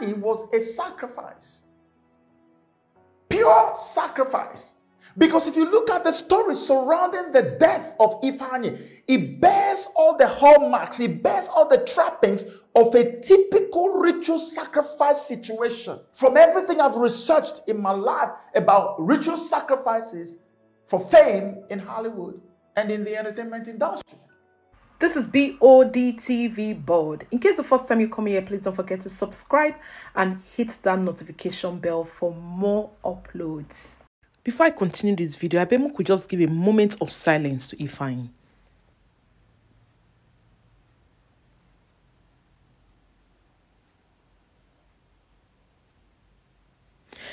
Was a sacrifice. Pure sacrifice. Because if you look at the story surrounding the death of Ifeanyi, it bears all the hallmarks, it bears all the trappings of a typical ritual sacrifice situation. From everything I've researched in my life about ritual sacrifices for fame in Hollywood and in the entertainment industry. This is BODTV Board. In case the first time you come here, please don't forget to subscribe and hit that notification bell for more uploads. Before I continue this video, I bet could just give a moment of silence to Ifeanyi.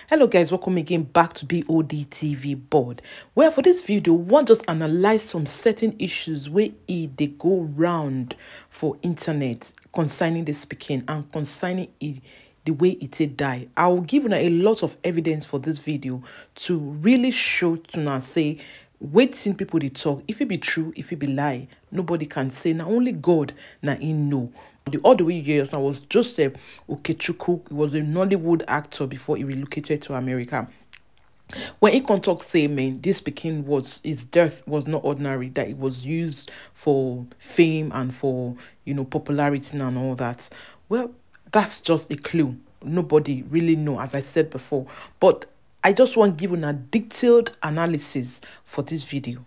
Hello guys welcome again back to bod tv board well for this video we want just analyze some certain issues where e they go round for internet concerning the speaking and concerning it the way it did die. I will give you a lot of evidence for this video to really show to now say waiting people they talk. If it be true if it be lie nobody can say. Now only god now in know the other way you hear now was Joseph Okechukwu. He was a Nollywood actor before he relocated to America. When he talk say man, this speaking was his death was not ordinary, that it was used for fame and for you know popularity and all that. Well, that's just a clue. Nobody really know, as I said before. But I just want to give you a detailed analysis for this video.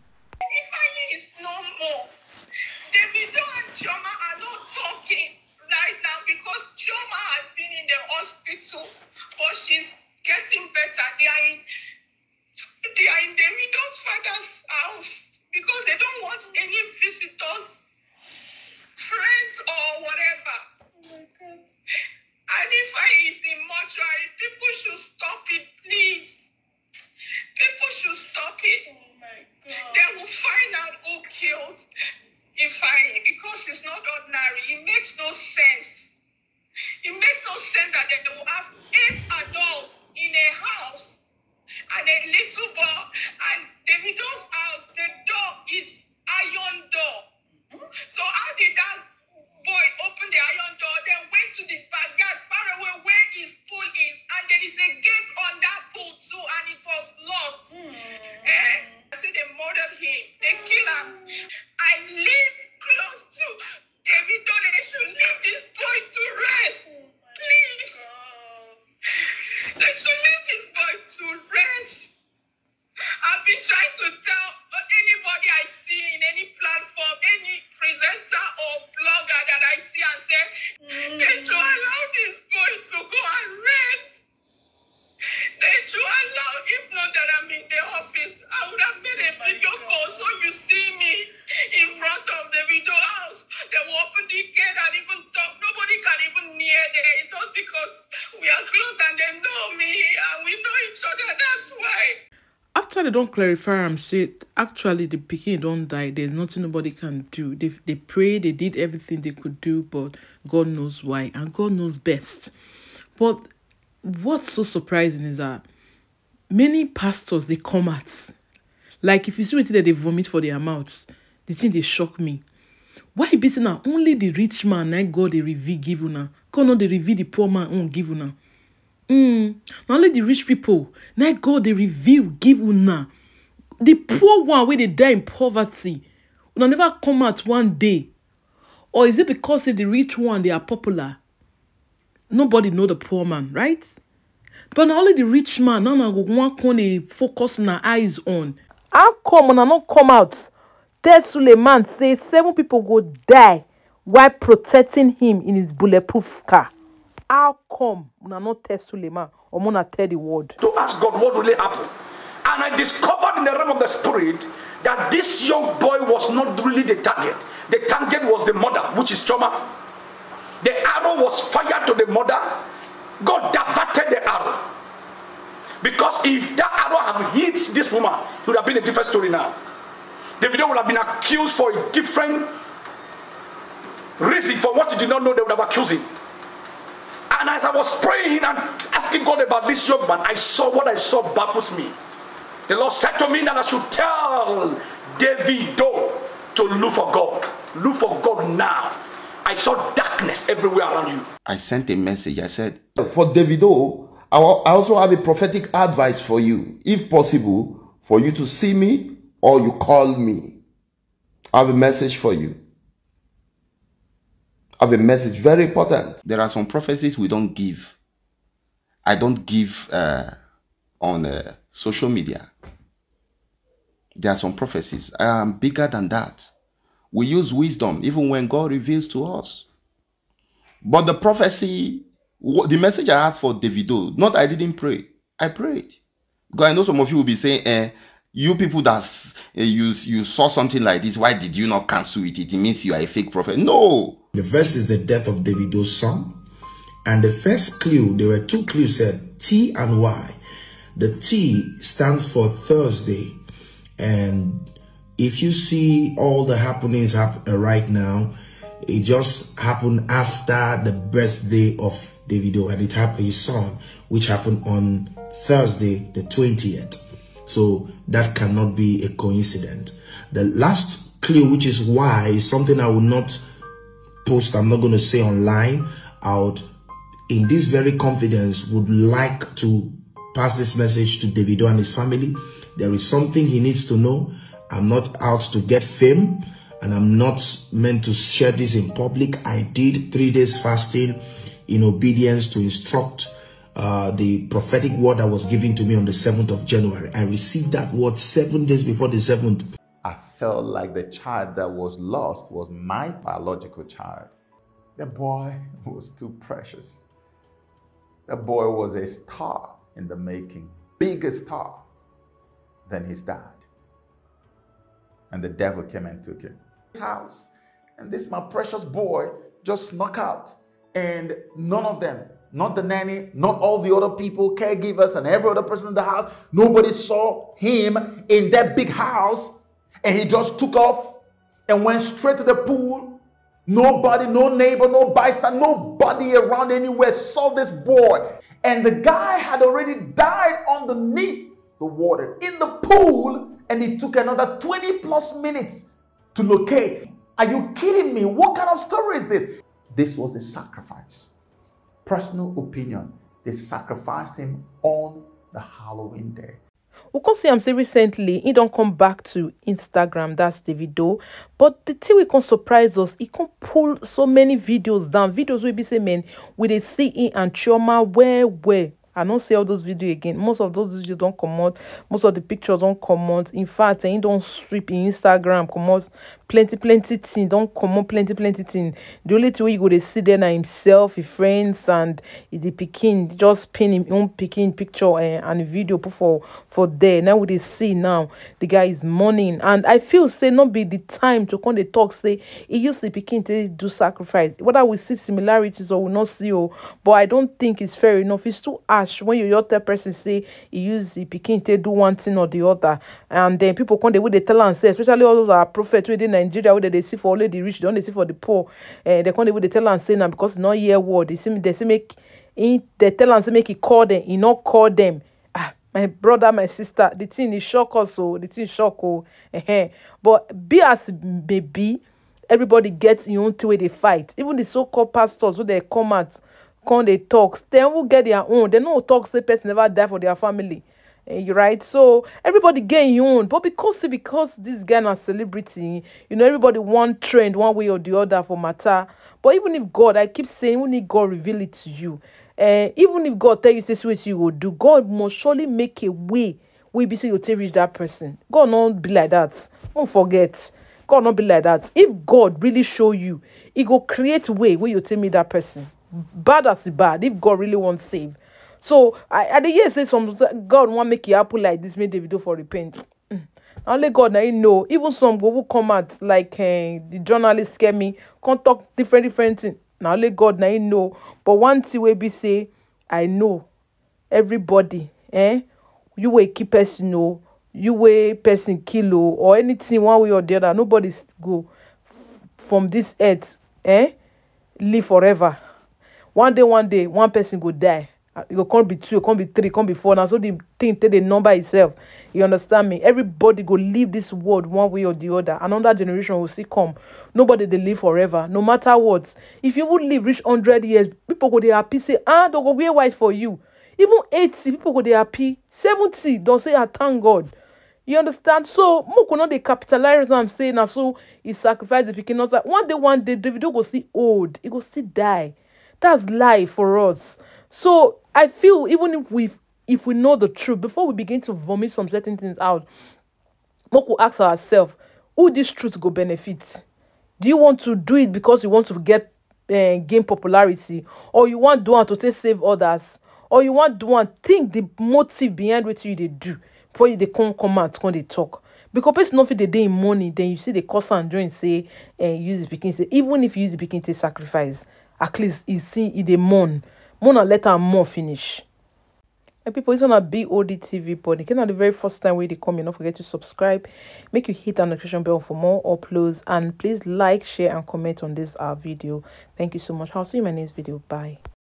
They don't clarify am say actually the pikin don't die there's nothing nobody can do. They they pray they did everything they could do but god knows why and god knows best. But what's so surprising is that many pastors they come at like if you see wetin that they vomit for their mouths the thing they shock me. Why be na only the rich man na god dey reveal give una? God no dey reveal the poor man own give una mm, na only the rich people na god dey reveal give una. The poor one wey dey die in poverty una never come out one day. Or is it because say the rich one they are popular? Nobody know the poor man right? But na only the rich man na go wan come dey focus una eyes on. How come una no come out? Tell suleiman say seven people go die while protecting him in his bulletproof car how come una no tell suleiman or una tell the word? to ask God what really happened. And I discovered in the realm of the spirit that this young boy was not really the target. The target was the mother, which is Chioma. The arrow was fired to the mother. God diverted the arrow. Because if that arrow had hit this woman, it would have been a different story now. Davido would have been accused for a different reason for what he did not know they would have accused him. And as I was praying and asking God about this young man, I saw what I saw baffles me. The Lord said to me that I should tell David to look for God. Look for God now. I saw darkness everywhere around you. I sent a message. I said, For Davido, I wa- I also have a prophetic advice for you. If possible, for you to see me or you call me. I have a message for you. Have a message very important. There are some prophecies we don't give. I don't give uh, on uh, social media. There are some prophecies. I am bigger than that. We use wisdom even when God reveals to us. But the prophecy, the message I asked for Davido, not I didn't pray. I prayed. God, I know some of you will be saying, eh, you people that eh, you, you saw something like this, why did you not cancel it? It means you are a fake prophet. No. The verse is the death of Davido's son. And the first clue, there were two clues said T and Y. The T stands for Thursday. And if you see all the happenings hap- uh, right now, it just happened after the birthday of Davido and it happened his son, which happened on Thursday, the 20th. So that cannot be a coincidence. The last clue, which is why, is something I will not post I'm not going to say online, I would, in this very confidence, would like to pass this message to Davido and his family. There is something he needs to know. I'm not out to get fame and I'm not meant to share this in public. I did three days fasting in obedience to instruct uh, the prophetic word that was given to me on the 7th of January. I received that word seven days before the 7th. I felt like the child that was lost was my biological child. The boy was too precious. The boy was a star in the making, bigger star than his dad. And the devil came and took him. House. And this my precious boy just snuck out. And none of them, not the nanny, not all the other people, caregivers, and every other person in the house, nobody saw him in that big house. And he just took off and went straight to the pool. Nobody, no neighbor, no bystander, nobody around anywhere saw this boy. And the guy had already died underneath the water in the pool, and it took another 20 plus minutes to locate. Are you kidding me? What kind of story is this? This was a sacrifice. Personal opinion. They sacrificed him on the Halloween day. we am say recently he don't come back to instagram that's davido but the thing wey come surprise us he can pull so many videos down videos will be say men we dey see and chioma where, well i no see all those videos again. Most of those videos don comot most of the pictures don comot in fact eh, he don sweep him instagram comot plenty plenty thing don comot plenty plenty thing. The only thing you go dey see there na himself him friends and the pikin. Just pin him own pikin picture eh, and video for for there. Now we see now the guy is mourning. And i feel say no be the time to come dey talk say he use the pikin take do sacrifice. Whether we see similarities or we no see o but i don't think it's fair enough. It's too harsh when you just tell person say he use the pikin take do one thing or the other and then people come dey wey dey tell am say especially all those our prophets wey dey nigeria dey dey see for only the rich they don dey see for the poor eh they come dey wey dey tell am say na because he no hear word they say they say make he dey tell am say make he call them he no call them. Ah my brother my sister the thing e shock us o the thing shock o uh but be as e be everybody get im own thing fight. Even the so called pastors wey dey come come dey talk. Dem who get their own. Dem no talk say person never die for their family. Eh, you right? So everybody get im own. But because because this guy na celebrity you know everybody wan trend one way or the other for matter. But even if god i keep saying if god reveal it to you uh, even if god tell you see wetin you go do god must surely make a way wey be say you take reach that person. God no be like that. Don't forget. God no be like that. If god really show you e go create way wey you take meet that person bad as e bad if god really wan save. So i i dey hear say some god wan make e happen like this make davido for repent. Mm. na only god na him know. Even some go come out like uh, the journalist kemi come talk different different thing. Na only god na him know. But one thing wey be say i know everybody eh you wey kill person o you wey person kill o or anything one way or the other nobody go from this earth eh live forever one day one day one person go die it go come be two, it come be three, it come be four. Now so the thing take the number itself. You understand me? Everybody go leave this world one way or the other. Another generation will see come. Nobody they live forever, no matter what. If you would live reach hundred years, people go they happy say ah don't go wear white for you. Even eighty people go they happy. Seventy don't say ah thank God. You understand? So Moko no dey capitalize am say na so he sacrifice the pikin. Not like one day, one day, Davido go see old. He go still die. That's life for us. So I feel even if we if we know the truth before we begin to vomit some certain things out, Moko ask ourselves, who this truth go benefit? Do you want to do it because you want to get uh, gain popularity, or you want do one to save others, or you want do one think the motive behind what you they do before you they come come out they talk. Because person not fit the day in money, then you see the cost and join say uh, use the pikin say even if you use the pikin to sacrifice, at least you see it dey mourn, mourn and let am more finish. And people, it's on a BOD TV pod. Again, the very first time where they come, you don't forget to subscribe. Make you hit that notification bell for more uploads. And please like, share, and comment on this our video. Thank you so much. I'll see you in my next video. Bye.